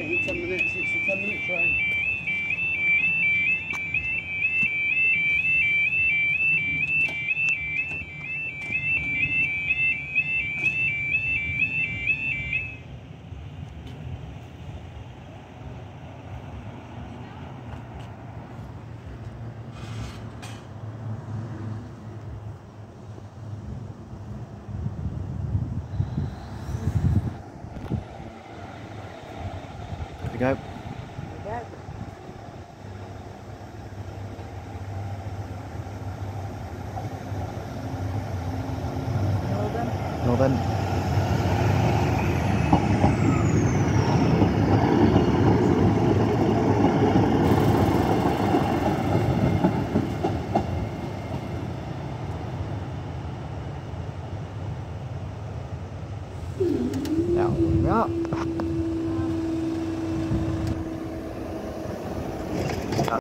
waiting 10 minutes. It's a 10 minute train. There you go. Northern. Now, yeah.